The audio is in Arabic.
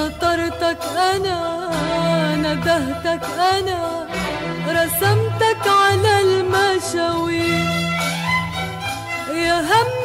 نطرتك أنا ندهتك أنا رسمتك على المشاوير. يا هم